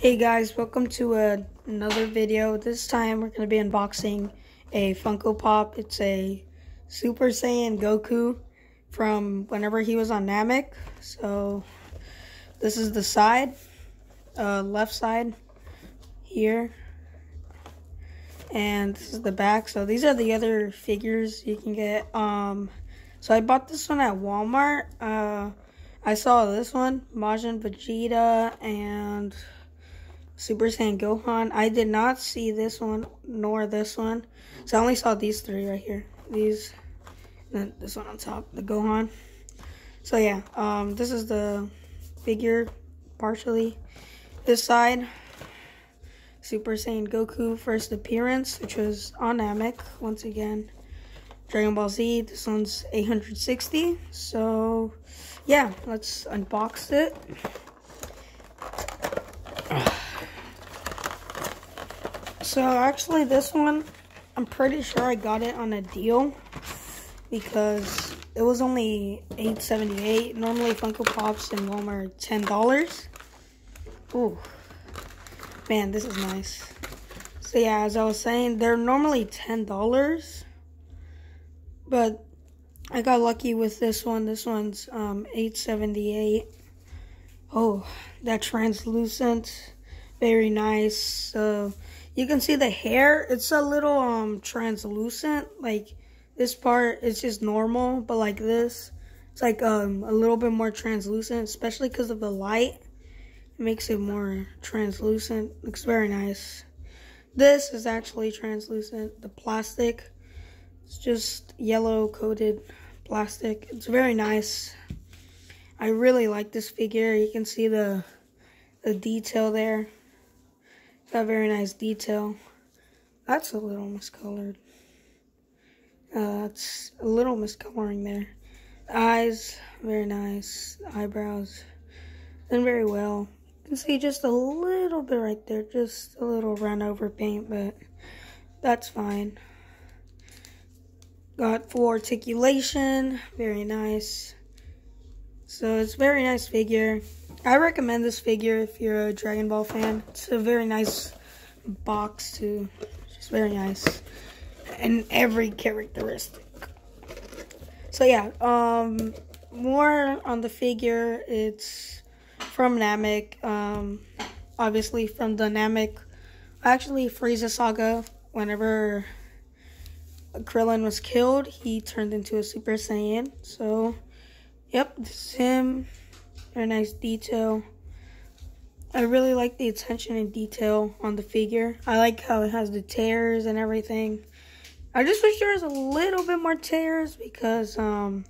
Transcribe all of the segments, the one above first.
Hey guys, welcome to uh, another video. This time we're going to be unboxing a Funko Pop. It's a Super Saiyan Goku from whenever he was on Namek. So this is the side, uh, left side here. And this is the back. So these are the other figures you can get. Um, so I bought this one at Walmart. Uh, I saw this one, Majin Vegeta and Super Saiyan Gohan. I did not see this one nor this one. So I only saw these three right here. These, then this one on top, the Gohan. So yeah, um, this is the figure partially. This side, Super Saiyan Goku first appearance, which was on Namek once again. Dragon Ball Z, this one's 860. So yeah, let's unbox it. So actually this one, I'm pretty sure I got it on a deal because it was only $8.78. Normally Funko Pops in Walmart are $10. Ooh, man, this is nice. So yeah, as I was saying, they're normally $10, but I got lucky with this one. This one's um, 878. Oh, that translucent, very nice. Uh, you can see the hair. It's a little um translucent. Like this part is just normal, but like this, it's like um a little bit more translucent, especially because of the light. It makes it more translucent. Looks very nice. This is actually translucent. The plastic, it's just yellow coated plastic. It's very nice. I really like this figure. You can see the the detail there. Got very nice detail. That's a little miscolored. Uh, that's a little miscoloring there. eyes, very nice. eyebrows, done very well. You can see just a little bit right there. Just a little run over paint, but that's fine. Got full articulation, very nice. So it's very nice figure. I recommend this figure if you're a Dragon Ball fan. It's a very nice box too. Just very nice. And every characteristic. So yeah, um more on the figure. It's from Namek. Um obviously from the Namek actually Frieza saga whenever Krillin was killed, he turned into a Super Saiyan. So yep, this is him very nice detail. I really like the attention and detail on the figure. I like how it has the tears and everything. I just wish there was a little bit more tears because um,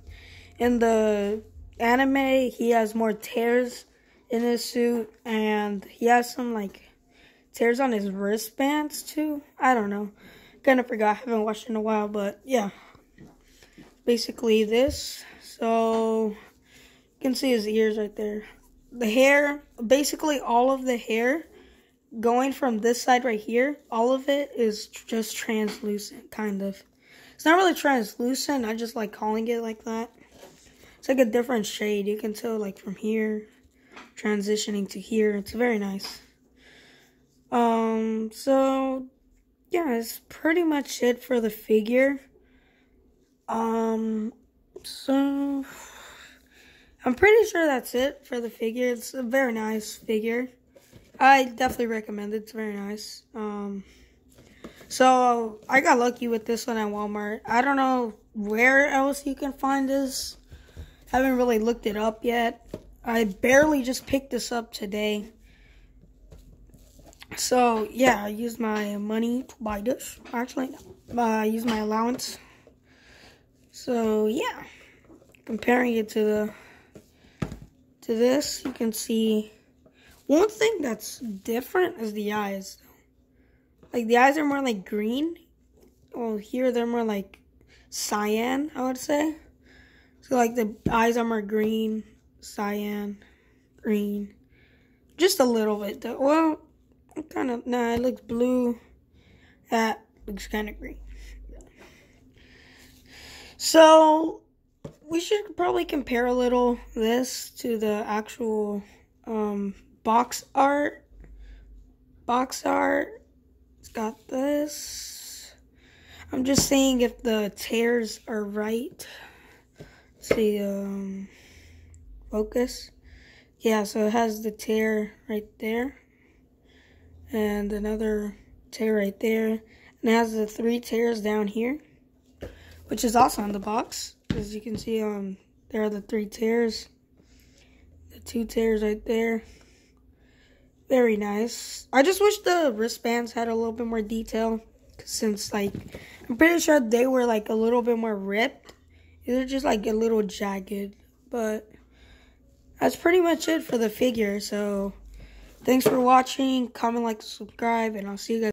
in the anime he has more tears in his suit and he has some like tears on his wristbands too. I don't know. Kind of forgot. I haven't watched in a while, but yeah. Basically this. So you can see his ears right there. The hair, basically all of the hair going from this side right here, all of it is just translucent, kind of. It's not really translucent, I just like calling it like that. It's like a different shade. You can tell like from here, transitioning to here. It's very nice. Um, so, yeah, it's pretty much it for the figure. Um, so... I'm pretty sure that's it for the figure. It's a very nice figure. I definitely recommend it. It's very nice. Um, so I got lucky with this one at Walmart. I don't know where else you can find this. I Haven't really looked it up yet. I barely just picked this up today. So yeah, I used my money to buy this. Actually, I used my allowance. So yeah, comparing it to the to this, you can see one thing that's different is the eyes. Like the eyes are more like green. Well, here they're more like cyan, I would say. So like the eyes are more green, cyan, green. Just a little bit though. Well, kind of, nah, it looks blue. That looks kind of green. So, we should probably compare a little this to the actual um, box art box art. It's got this. I'm just seeing if the tears are right. Let's see, um, focus. Yeah, so it has the tear right there. And another tear right there. And it has the three tears down here. Which is also on the box. As you can see, um, there are the three tears. The two tears right there. Very nice. I just wish the wristbands had a little bit more detail. Since, like, I'm pretty sure they were, like, a little bit more ripped. They're just, like, a little jagged. But, that's pretty much it for the figure. So, thanks for watching. Comment, like, subscribe, and I'll see you guys.